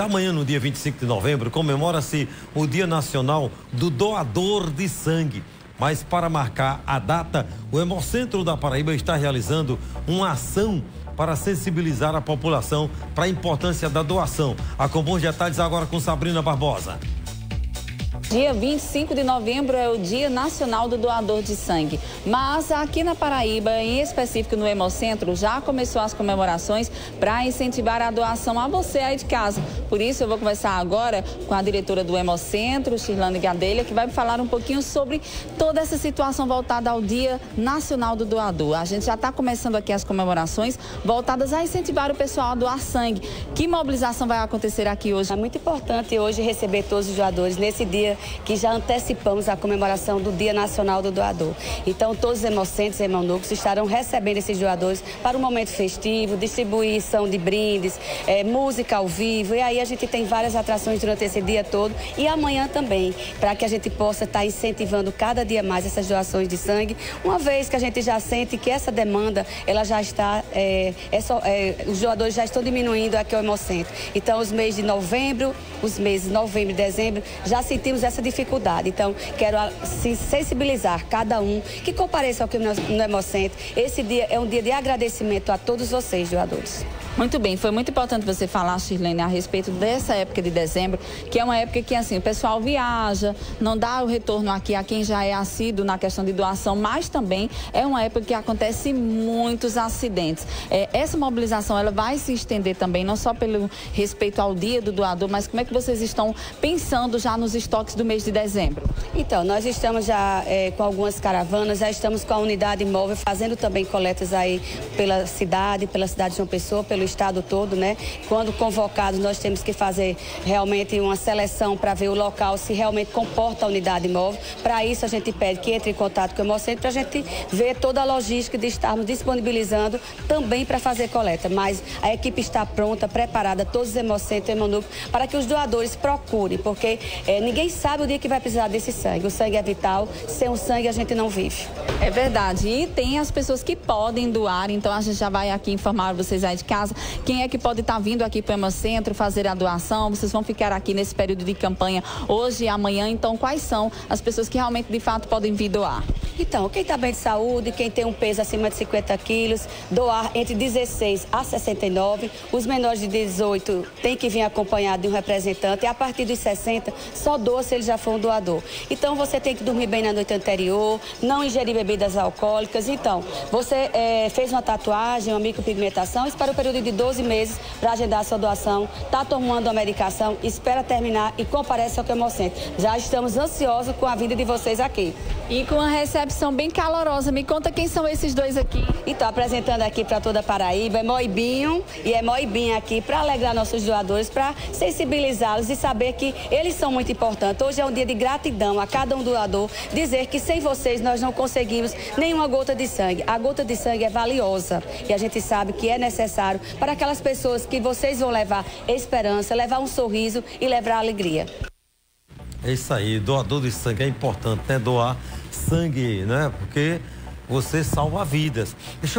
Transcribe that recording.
Amanhã, no dia 25 de novembro, comemora-se o Dia Nacional do Doador de Sangue. Mas para marcar a data, o Hemocentro da Paraíba está realizando uma ação para sensibilizar a população para a importância da doação. A Comum detalhes agora com Sabrina Barbosa. Dia 25 de novembro é o Dia Nacional do Doador de Sangue. Mas aqui na Paraíba, em específico no Hemocentro, já começou as comemorações para incentivar a doação a você aí de casa. Por isso, eu vou conversar agora com a diretora do Hemocentro, Shirlane Gadelha, que vai falar um pouquinho sobre toda essa situação voltada ao Dia Nacional do Doador. A gente já está começando aqui as comemorações voltadas a incentivar o pessoal a doar sangue. Que mobilização vai acontecer aqui hoje? É muito importante hoje receber todos os doadores nesse dia que já antecipamos a comemoração do Dia Nacional do Doador. Então, todos os hemocentes e hemonúcleos estarão recebendo esses doadores para um momento festivo, distribuição de brindes, é, música ao vivo. E aí a gente tem várias atrações durante esse dia todo e amanhã também, para que a gente possa estar incentivando cada dia mais essas doações de sangue, uma vez que a gente já sente que essa demanda, ela já está, é, é só, é, os doadores já estão diminuindo aqui ao Hemocentro. Então, os meses de novembro, os meses de novembro e dezembro, já sentimos essa dificuldade. Então, quero assim, sensibilizar cada um que compareça aqui no Hemocentro. Esse dia é um dia de agradecimento a todos vocês, doadores. Muito bem, foi muito importante você falar, Shirlene, a respeito dessa época de dezembro, que é uma época que, assim, o pessoal viaja, não dá o retorno aqui a quem já é assíduo na questão de doação, mas também é uma época que acontece muitos acidentes. É, essa mobilização, ela vai se estender também, não só pelo respeito ao dia do doador, mas como é que vocês estão pensando já nos estoques do mês de dezembro? Então, nós estamos já é, com algumas caravanas, já estamos com a unidade móvel fazendo também coletas aí pela cidade, pela cidade de João Pessoa, pelo pelo estado todo, né? Quando convocados, nós temos que fazer realmente uma seleção para ver o local se realmente comporta a unidade móvel. Para isso, a gente pede que entre em contato com o Hemocentro para a gente ver toda a logística de estarmos disponibilizando também para fazer coleta. Mas a equipe está pronta, preparada, todos os Hemocentros e Hemonúcleo, para que os doadores procurem, porque é, ninguém sabe o dia que vai precisar desse sangue. O sangue é vital, sem o sangue a gente não vive. É verdade. E tem as pessoas que podem doar, então a gente já vai aqui informar vocês aí de casa casa. Quem é que pode estar tá vindo aqui para o Hemocentro fazer a doação? Vocês vão ficar aqui nesse período de campanha hoje e amanhã. Então, quais são as pessoas que realmente, de fato, podem vir doar? Então, quem está bem de saúde, quem tem um peso acima de 50 quilos, doar entre 16 a 69. Os menores de 18 têm que vir acompanhado de um representante. E a partir dos 60, só doa se ele já for um doador. Então, você tem que dormir bem na noite anterior, não ingerir bebidas alcoólicas. Então, você é, fez uma tatuagem, uma micropigmentação, espera o período de 12 meses para agendar a sua doação, está tomando a medicação, espera terminar e comparece ao Hemocentro. Já estamos ansiosos com a vinda de vocês aqui. E com a recepção bem calorosa. Me conta quem são esses dois aqui. Então, apresentando aqui para toda a Paraíba, é Moibinho e é Moibinha aqui para alegrar nossos doadores, para sensibilizá-los e saber que eles são muito importantes. Hoje é um dia de gratidão a cada um doador, dizer que sem vocês nós não conseguimos nenhuma gota de sangue. A gota de sangue é valiosa e a gente sabe que é necessário para aquelas pessoas que vocês vão levar esperança, levar um sorriso e levar alegria. É isso aí, doador de sangue é importante, né? Doar sangue, né? Porque você salva vidas. Deixa eu